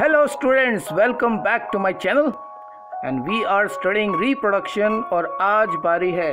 Hello students welcome back to my channel and we are studying reproduction और आज बारी है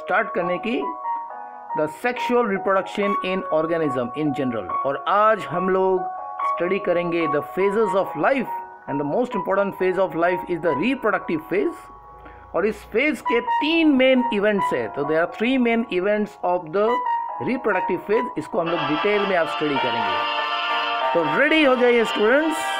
स्टार्ट करने की the sexual reproduction in organism in general और आज हम लोग स्टडी करेंगे the phases of life and the most important phase of life is the reproductive phase और इस फ़ेज़ के तीन मेन इवेंट्स है. तो they are three main events of the reproductive phase इसको हम लोग डिटेल में आप स्टडी करेंगे. तो रेडी हो जाइए स्टूडेंट्स